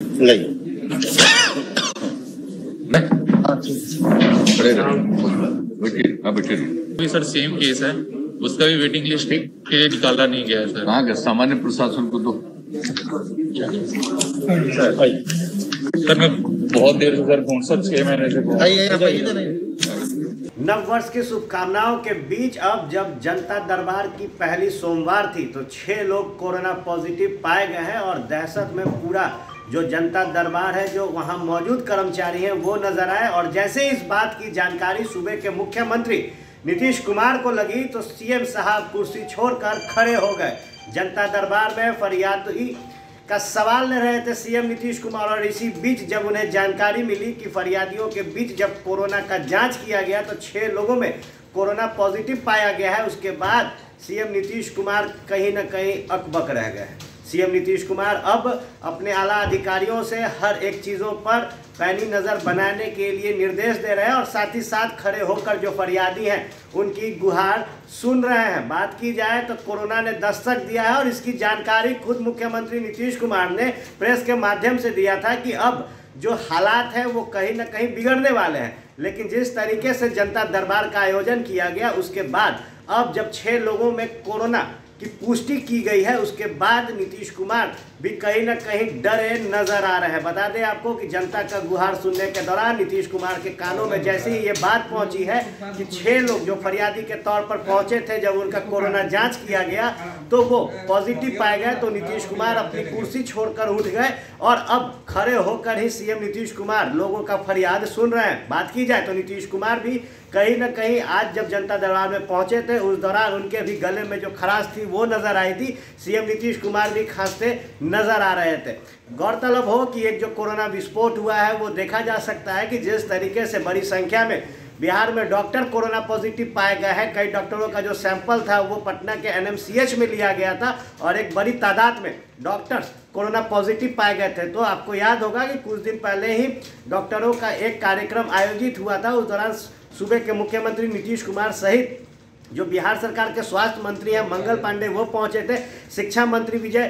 नहीं। हाँ sir same case है। उसका भी वेटिंग लिस्ट के लिए निकाला नहीं गया है सर। कहाँ गया? सामान्य प्रशासन को तो सर मैं बहुत देर से सर फ़ोन सर छह महीने से नव वर्ष की शुभकामनाओं के बीच अब जब जनता दरबार की पहली सोमवार थी तो छह लोग कोरोना पॉजिटिव पाए गए हैं और दहशत में पूरा जो जनता दरबार है, जो वहाँ मौजूद कर्मचारी हैं, वो नज़र आए और जैसे इस बात की जानकारी सूबे के मुख्यमंत्री नीतीश कुमार को लगी तो सीएम साहब कुर्सी छोड़कर खड़े हो गए। जनता दरबार में फरियादी का सवाल ले रहे थे सीएम नीतीश कुमार और इसी बीच जब उन्हें जानकारी मिली कि फरियादियों के बीच जब कोरोना का जाँच किया गया तो छह लोगों में कोरोना पॉजिटिव पाया गया है। उसके बाद सीएम नीतीश कुमार कहीं ना कहीं अकबक रह गए सीएम नीतीश कुमार अब अपने आला अधिकारियों से हर एक चीज़ों पर पैनी नज़र बनाने के लिए निर्देश दे रहे हैं और साथ ही साथ खड़े होकर जो फरियादी हैं, उनकी गुहार सुन रहे हैं। बात की जाए तो कोरोना ने दस्तक दिया है और इसकी जानकारी खुद मुख्यमंत्री नीतीश कुमार ने प्रेस के माध्यम से दिया था कि अब जो हालात हैं, वो कहीं ना कहीं बिगड़ने वाले हैं। लेकिन जिस तरीके से जनता दरबार का आयोजन किया गया, उसके बाद अब जब छः लोगों में कोरोना की पुष्टि की गई है, उसके बाद नीतीश कुमार भी कहीं ना कहीं डरे नज़र आ रहे हैं। बता दें आपको कि जनता का गुहार सुनने के दौरान नीतीश कुमार के कानों में जैसे ही ये बात पहुँची है कि छह लोग जो फरियादी के तौर पर पहुँचे थे, जब उनका कोरोना जाँच किया गया तो वो पॉजिटिव पाए गए तो नीतीश कुमार अपनी कुर्सी छोड़कर उठ गए और अब खड़े होकर ही सीएम नीतीश कुमार लोगों का फरियाद सुन रहे हैं। बात की जाए तो नीतीश कुमार भी कहीं ना कहीं आज जब जनता दरबार में पहुँचे थे, उस दौरान उनके भी गले में जो खराश थी वो नज़र आई थी। सीएम नीतीश कुमार भी खांसते नज़र आ रहे थे। गौरतलब हो कि एक जो कोरोना विस्फोट हुआ है, वो देखा जा सकता है कि जिस तरीके से बड़ी संख्या में बिहार में डॉक्टर कोरोना पॉजिटिव पाए गए हैं, कई डॉक्टरों का जो सैंपल था, वो पटना के एनएमसीएच में लिया गया था और एक बड़ी तादाद में डॉक्टर्स कोरोना पॉजिटिव पाए गए थे। तो आपको याद होगा कि कुछ दिन पहले ही डॉक्टरों का एक कार्यक्रम आयोजित हुआ था। उस दौरान सूबे के मुख्यमंत्री नीतीश कुमार सहित जो बिहार सरकार के स्वास्थ्य मंत्री हैं मंगल पांडे वो पहुँचे थे। शिक्षा मंत्री विजय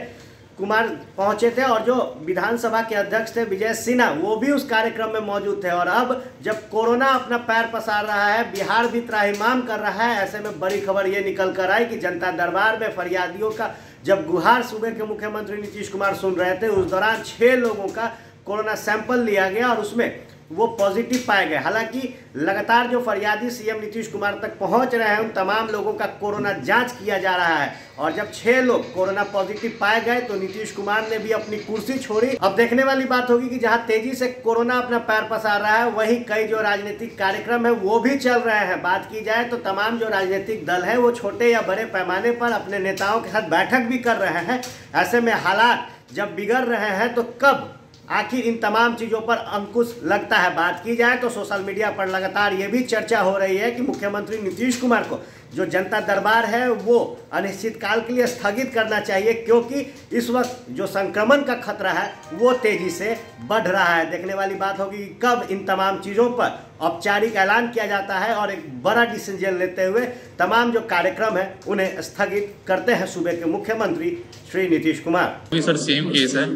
कुमार पहुँचे थे और जो विधानसभा के अध्यक्ष थे विजय सिन्हा वो भी उस कार्यक्रम में मौजूद थे। और अब जब कोरोना अपना पैर पसार रहा है बिहार भी त्राहिमाम कर रहा है ऐसे में बड़ी खबर ये निकल कर आई कि जनता दरबार में फरियादियों का जब गुहार सूबे के मुख्यमंत्री नीतीश कुमार सुन रहे थे उस दौरान छः लोगों का कोरोना सैंपल लिया गया और उसमें वो पॉजिटिव पाए गए। हालाँकि लगातार जो फरियादी सीएम नीतीश कुमार तक पहुँच रहे हैं, उन तमाम लोगों का कोरोना जाँच किया जा रहा है। और जब छह लोग कोरोना पॉजिटिव पाए गए तो नीतीश कुमार ने भी अपनी कुर्सी छोड़ी। अब देखने वाली बात होगी कि जहाँ तेज़ी से कोरोना अपना पैर पसार रहा है, वहीं कई जो राजनीतिक कार्यक्रम है, वो भी चल रहे हैं। बात की जाए तो तमाम जो राजनीतिक दल है, वो छोटे या बड़े पैमाने पर अपने नेताओं के साथ बैठक भी कर रहे हैं। ऐसे में हालात जब बिगड़ रहे हैं तो कब आखिर इन तमाम चीज़ों पर अंकुश लगता है। बात की जाए तो सोशल मीडिया पर लगातार ये भी चर्चा हो रही है कि मुख्यमंत्री नीतीश कुमार को जो जनता दरबार है, वो अनिश्चित काल के लिए स्थगित करना चाहिए, क्योंकि इस वक्त जो संक्रमण का खतरा है, वो तेज़ी से बढ़ रहा है। देखने वाली बात होगी कि कब इन तमाम चीज़ों पर औपचारिक ऐलान किया जाता है और एक बड़ा डिसीज़न लेते हुए तमाम जो कार्यक्रम है, उन्हें स्थगित करते हैं सूबे के मुख्यमंत्री Shri Nitish Kumar. Sir same case है।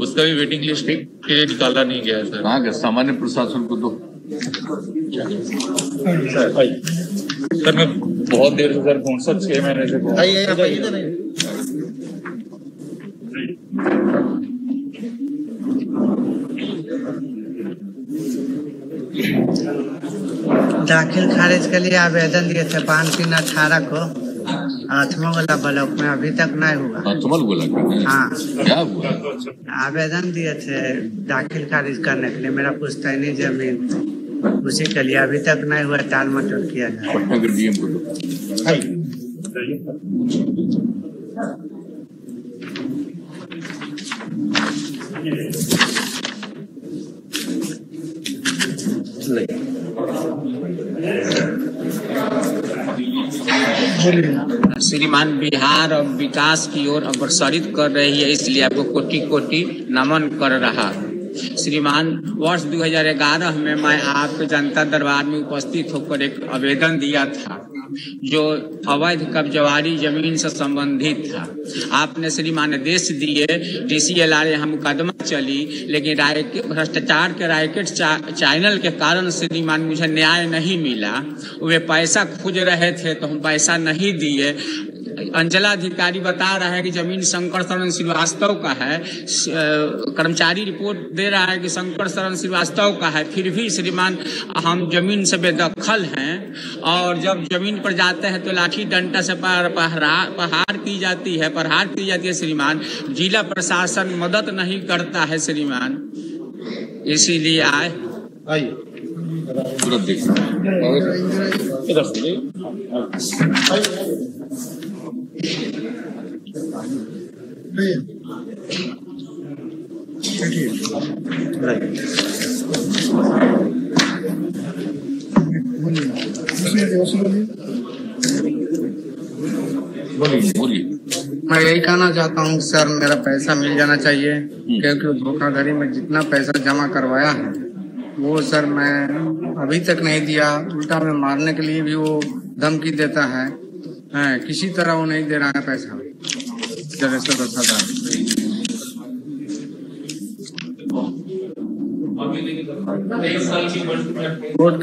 उसका भी वेटिंग लिस्ट के लिए निकाला नहीं गया सर। कहाँ गया? सामान्य प्रशासन को तो सर मैं बहुत देर से सर फ़ोन सर छह महीने से दाखिल खारिज के लिए आवेदन दिए थे पाँच तीन अठारह को। आठवां वाला ब्लॉक में अभी तक नहीं हुआ। बोला क्या हाँ। क्या हुआ? आवेदन दिए थे दाखिल खारिज करने के लिए मेरा पुश्तैनी ज़मीन। उसी के लिए अभी तक नहीं हुआ टाल मटोल किया जाए पटना के डीएम को तो आइए नहीं श्रीमान बिहार और विकास की ओर अग्रसरित कर रही है, इसलिए आपको कोटि कोटि नमन कर रहा। श्रीमान, वर्ष 2011 में मैं आपके जनता दरबार में उपस्थित होकर एक आवेदन दिया था। जो अवैध कब्जवारी ज़मीन से संबंधित था। आपने श्रीमान देश दिए, डीसीएलआर यहाँ मुकदमा चली, लेकिन रायके- भ्रष्टाचार के रायकेट चैनल के कारण श्रीमान मुझे न्याय नहीं मिला। वे पैसा खोज रहे थे तो हम पैसा नहीं दिए। अंचलाधिकारी बता रहा है कि ज़मीन शंकर शरण श्रीवास्तव का है। कर्मचारी रिपोर्ट दे रहा है कि शंकर शरण श्रीवास्तव का है। फिर भी श्रीमान हम ज़मीन से बेदखल हैं और जब ज़मीन पर जाते हैं तो लाठी डंडा से पार पहरा पहाड़ की जाती है। प्रहार की जाती है श्रीमान। जिला प्रशासन मदद नहीं करता है श्रीमान। इसीलिए आए। आइए। तुरंत बोलिए मैं यही कहना चाहता हूँ सर मेरा पैसा मिल जाना चाहिए क्योंकि धोखाधड़ी में जितना पैसा जमा करवाया है वो सर मैं अभी तक नहीं दिया। उल्टा में मारने के लिए भी वो धमकी देता है। हैं, किसी तरह वो नहीं दे रहा है पैसा। जगह से कोर्ट